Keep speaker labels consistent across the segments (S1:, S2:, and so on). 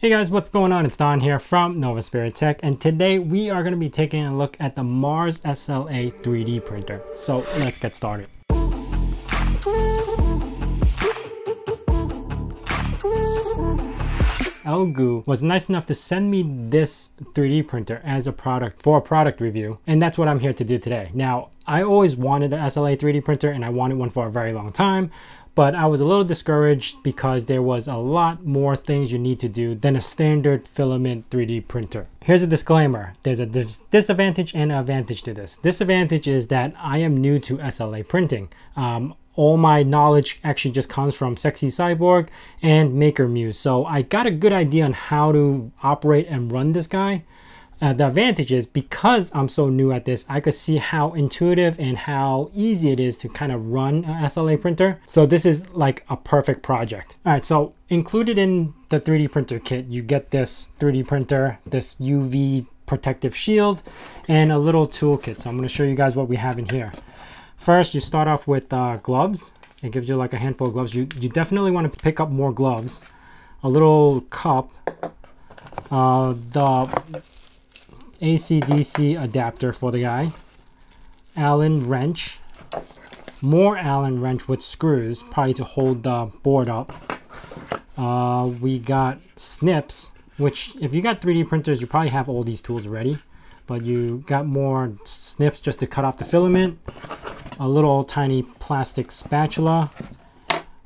S1: Hey guys, what's going on? It's Don here from Novaspirit Tech, and today we are going to be taking a look at the Mars SLA 3D printer. So let's get started. Elegoo was nice enough to send me this 3D printer as a product for a product review, and that's what I'm here to do today. Now, I always wanted an SLA 3D printer, and I wanted one for a very long time, but I was a little discouraged because there was a lot more things you need to do than a standard filament 3D printer. Here's a disclaimer. There's a dis disadvantage and an advantage to this. Disadvantage is that I am new to SLA printing. Um, all my knowledge actually just comes from Sexy Cyborg and Maker Muse. So I got a good idea on how to operate and run this guy. Uh, the advantage is because I'm so new at this, I could see how intuitive and how easy it is to kind of run an SLA printer. So this is like a perfect project. All right, so included in the 3D printer kit, you get this 3D printer, this UV protective shield, and a little toolkit. So I'm gonna show you guys what we have in here. First, you start off with uh, gloves. It gives you like a handful of gloves. You, you definitely want to pick up more gloves. A little cup. Uh, the AC-DC adapter for the guy, Allen wrench, more Allen wrench with screws, probably to hold the board up. Uh, we got snips, which if you got 3D printers, you probably have all these tools ready. but you got more snips just to cut off the filament, a little tiny plastic spatula,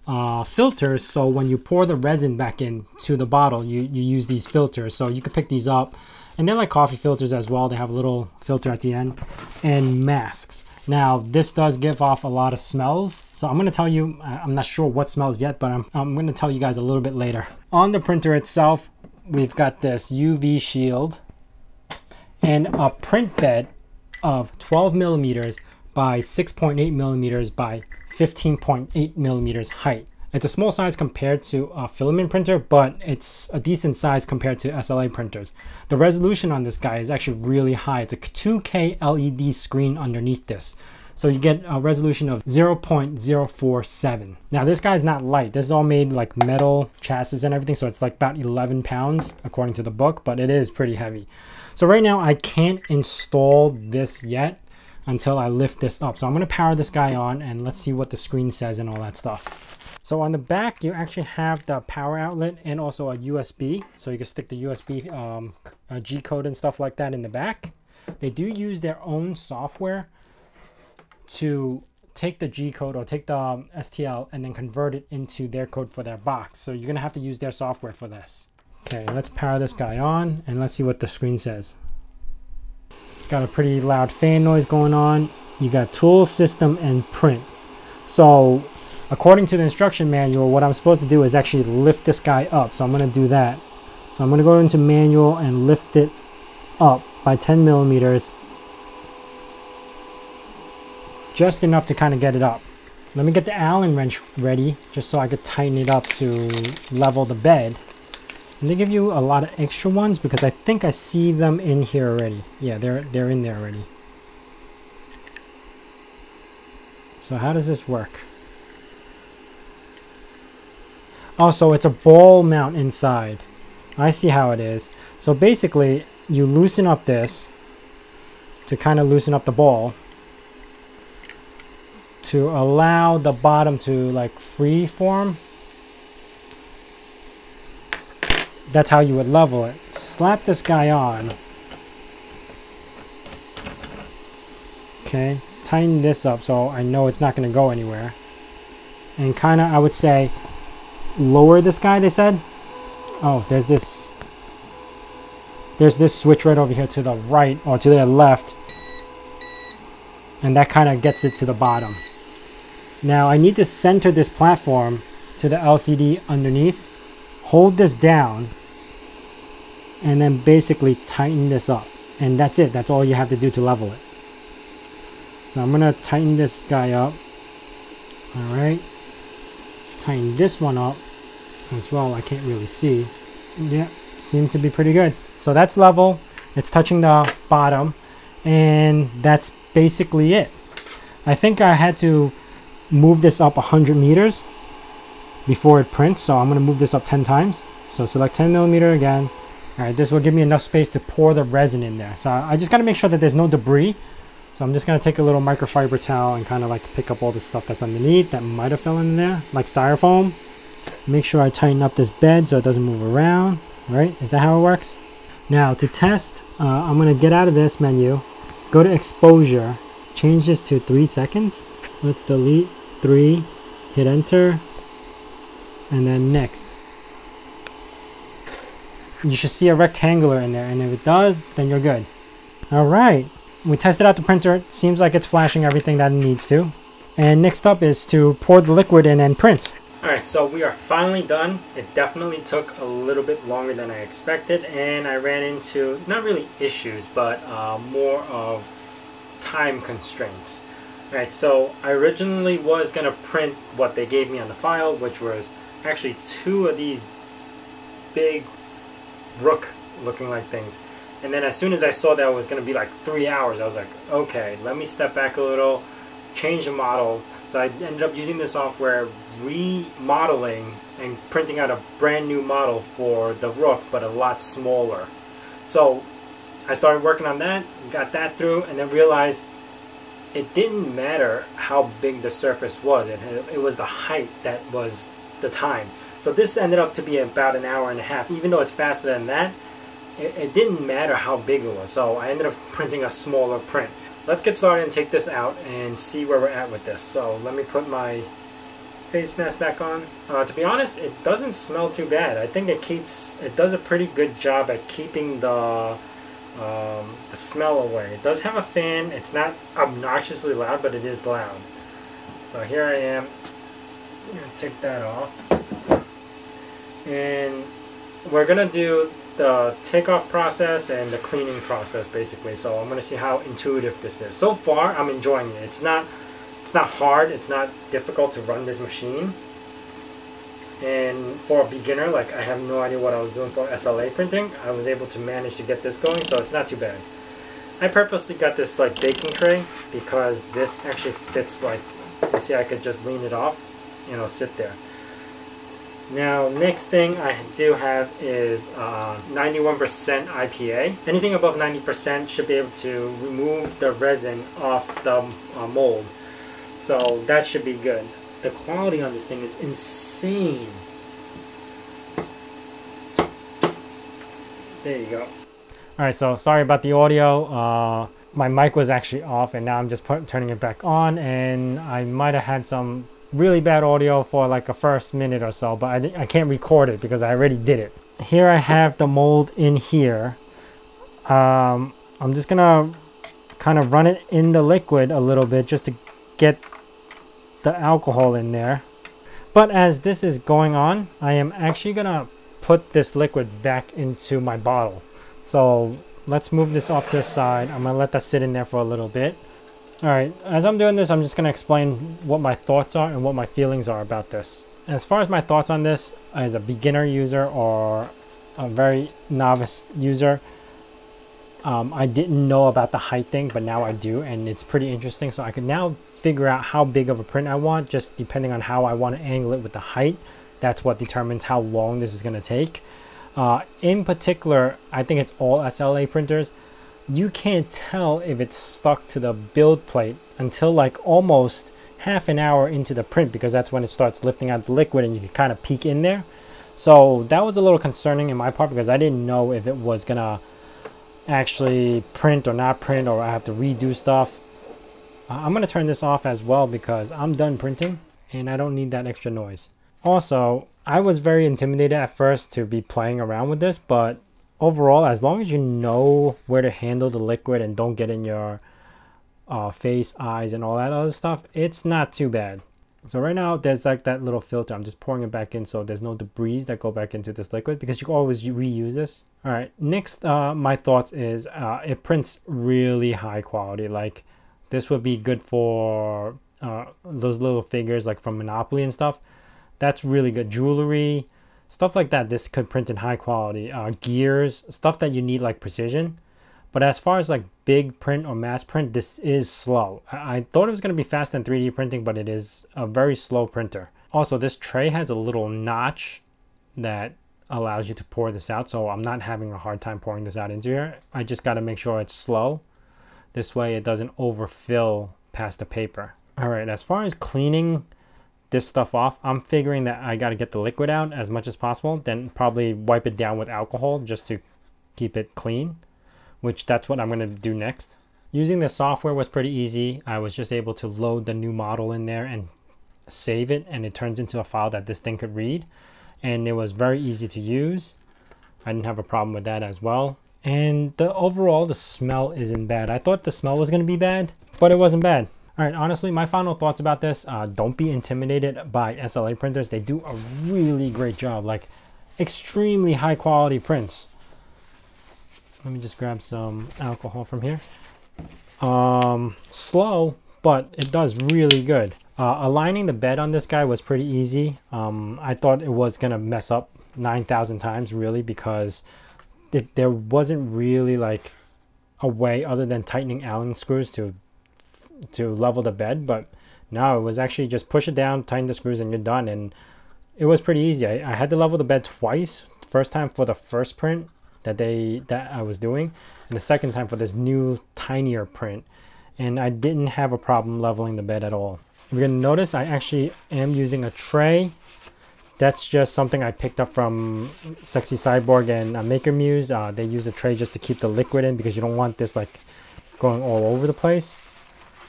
S1: uh, filters so when you pour the resin back into the bottle you, you use these filters so you can pick these up and they're like coffee filters as well. They have a little filter at the end and masks. Now, this does give off a lot of smells. So I'm going to tell you, I'm not sure what smells yet, but I'm, I'm going to tell you guys a little bit later. On the printer itself, we've got this UV shield and a print bed of 12 millimeters by 6.8 millimeters by 15.8 millimeters height. It's a small size compared to a filament printer, but it's a decent size compared to SLA printers. The resolution on this guy is actually really high. It's a 2K LED screen underneath this. So you get a resolution of 0.047. Now this guy's not light. This is all made like metal chassis and everything. So it's like about 11 pounds according to the book, but it is pretty heavy. So right now I can't install this yet until I lift this up. So I'm gonna power this guy on and let's see what the screen says and all that stuff. So on the back, you actually have the power outlet and also a USB. So you can stick the USB um, G code and stuff like that in the back. They do use their own software to take the G code or take the um, STL and then convert it into their code for their box. So you're gonna have to use their software for this. Okay, let's power this guy on and let's see what the screen says. It's got a pretty loud fan noise going on. You got tool, system, and print. So according to the instruction manual, what I'm supposed to do is actually lift this guy up. So I'm going to do that. So I'm going to go into manual and lift it up by 10 millimeters. Just enough to kind of get it up. Let me get the Allen wrench ready just so I could tighten it up to level the bed. And they give you a lot of extra ones because I think I see them in here already. Yeah, they're, they're in there already. So how does this work? Oh, also, it's a ball mount inside. I see how it is. So basically, you loosen up this to kind of loosen up the ball to allow the bottom to like free form. That's how you would level it. Slap this guy on. Okay, tighten this up so I know it's not going to go anywhere. And kind of, I would say, lower this guy, they said. Oh, there's this... There's this switch right over here to the right, or to the left. And that kind of gets it to the bottom. Now, I need to center this platform to the LCD underneath. Hold this down. And then basically tighten this up. And that's it. That's all you have to do to level it. So I'm to tighten this guy up. Alright tighten this one up as well. I can't really see. Yeah, seems to be pretty good. So that's level. It's touching the bottom. And that's basically it. I think I had to move this up 100 meters before it prints. So I'm to move this up 10 times. So select 10 millimeter again. All right, this will give me enough space to pour the resin in there. So I just gotta make sure that there's no debris. So I'm just gonna take a little microfiber towel and kind of like pick up all the stuff that's underneath that might have fell in there, like styrofoam. Make sure I tighten up this bed so it doesn't move around, right? Is that how it works? Now to test, uh, I'm gonna get out of this menu, go to exposure, change this to three seconds. Let's delete three, hit enter, and then next you should see a rectangular in there and if it does then you're good. All right we tested out the printer. Seems like it's flashing everything that it needs to. And next up is to pour the liquid in and print. All right so we are finally done. It definitely took a little bit longer than i expected and i ran into not really issues but uh, more of time constraints. All right so i originally was going to print what they gave me on the file which was actually two of these big rook looking like things. And then as soon as I saw that it was going to be like three hours, I was like, okay, let me step back a little, change the model. So I ended up using the software, remodeling and printing out a brand new model for the Rook, but a lot smaller. So I started working on that, got that through, and then realized it didn't matter how big the surface was. It, it was the height that was the time. So this ended up to be about an hour and a half. Even though it's faster than that, it, it didn't matter how big it was. So I ended up printing a smaller print. Let's get started and take this out and see where we're at with this. So let me put my face mask back on. Uh, to be honest, it doesn't smell too bad. I think it keeps, it does a pretty good job at keeping the um, the smell away. It does have a fan. It's not obnoxiously loud, but it is loud. So here I am. I'm gonna take that off and we're gonna do the takeoff process and the cleaning process basically. So I'm gonna see how intuitive this is. So far I'm enjoying it. It's not it's not hard. It's not difficult to run this machine. And for a beginner like I have no idea what I was doing for SLA printing. I was able to manage to get this going so it's not too bad. I purposely got this like baking tray because this actually fits like you see I could just lean it off and it'll sit there now, next thing I do have is 91% uh, IPA. Anything above 90% should be able to remove the resin off the uh, mold. So that should be good. The quality on this thing is insane. There you go. Alright, so sorry about the audio. Uh, my mic was actually off and now I'm just turning it back on and I might have had some really bad audio for like a first minute or so, but I, I can't record it because I already did it. Here I have the mold in here. Um, I'm just gonna kind of run it in the liquid a little bit just to get the alcohol in there. But as this is going on, I am actually gonna put this liquid back into my bottle. So let's move this off to the side. I'm gonna let that sit in there for a little bit. Alright, as I'm doing this, I'm just to explain what my thoughts are and what my feelings are about this. As far as my thoughts on this, as a beginner user or a very novice user, um, I didn't know about the height thing, but now I do, and it's pretty interesting. So I can now figure out how big of a print I want, just depending on how I want to angle it with the height. That's what determines how long this is going to take. Uh, in particular, I think it's all SLA printers you can't tell if it's stuck to the build plate until like almost half an hour into the print because that's when it starts lifting out the liquid and you can kind of peek in there. So that was a little concerning in my part because I didn't know if it was gonna actually print or not print or I have to redo stuff. Uh, I'm gonna turn this off as well because I'm done printing and I don't need that extra noise. Also, I was very intimidated at first to be playing around with this, but overall, as long as you know where to handle the liquid and don't get in your uh, face, eyes, and all that other stuff, it's not too bad. So right now there's like that little filter. I'm just pouring it back in so there's no debris that go back into this liquid because you can always reuse this. All right, next uh, my thoughts is uh, it prints really high quality. Like this would be good for uh, those little figures like from Monopoly and stuff. That's really good. Jewelry, stuff like that this could print in high quality uh, gears stuff that you need like precision but as far as like big print or mass print this is slow i, I thought it was going to be fast than 3d printing but it is a very slow printer also this tray has a little notch that allows you to pour this out. So I'm not having a hard time pouring this out into here. I just got to make sure it's slow. This way it doesn't overfill past the paper. All right, as far as cleaning this stuff off, I'm figuring that I got to get the liquid out as much as possible, then probably wipe it down with alcohol just to keep it clean, which that's what I'm going to do next. Using the software was pretty easy. I was just able to load the new model in there and save it and it turns into a file that this thing could read and it was very easy to use. I didn't have a problem with that as well. And the overall, the smell isn't bad. I thought the smell was going to be bad, but it wasn't bad. All right, honestly, my final thoughts about this, uh, don't be intimidated by SLA printers. They do a really great job, like extremely high quality prints. Let me just grab some alcohol from here. Um, slow, but it does really good. Uh, aligning the bed on this guy was pretty easy. Um, I thought it was gonna mess up 9,000 times really because it, there wasn't really like a way other than tightening Allen screws to to level the bed. But no, it was actually just push it down, tighten the screws, and you're done. And it was pretty easy. I, I had to level the bed twice. First time for the first print that they that I was doing, and the second time for this new tinier print and I didn't have a problem leveling the bed at all. You're gonna notice I actually am using a tray. That's just something I picked up from Sexy Cyborg and uh, Maker Muse. Uh, they use a tray just to keep the liquid in because you don't want this like going all over the place.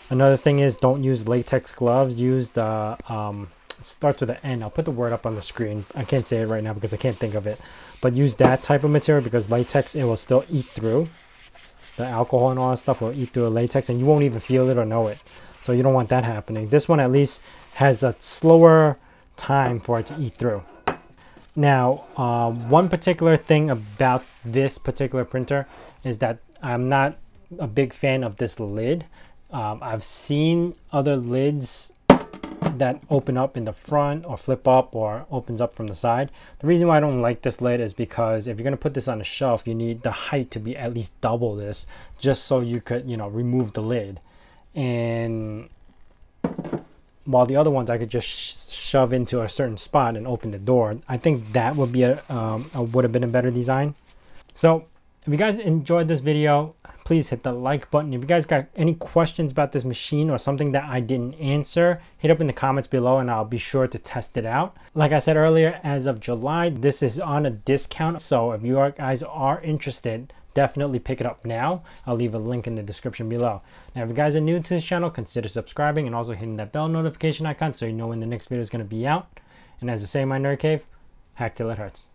S1: Another thing is don't use latex gloves. Use the um, starts with the N. I'll put the word up on the screen. I can't say it right now because I can't think of it. But use that type of material because latex it will still eat through the alcohol and all that stuff will eat through latex and you won't even feel it or know it. So you don't want that happening. This one at least has a slower time for it to eat through. Now, uh, one particular thing about this particular printer is that I'm not a big fan of this lid. Um, I've seen other lids that open up in the front or flip up or opens up from the side. The reason why I don't like this lid is because if you're going to put this on a shelf, you need the height to be at least double this just so you could, you know, remove the lid. And while the other ones I could just sh shove into a certain spot and open the door, I think that would be a, um, a would have been a better design. So if you guys enjoyed this video, please hit the like button. If you guys got any questions about this machine or something that I didn't answer, hit up in the comments below and I'll be sure to test it out. Like I said earlier, as of July, this is on a discount. So if you guys are interested, definitely pick it up now. I'll leave a link in the description below. Now, if you guys are new to this channel, consider subscribing and also hitting that bell notification icon so you know when the next video is going to be out. And as I say in my nerd cave, hack till it hurts.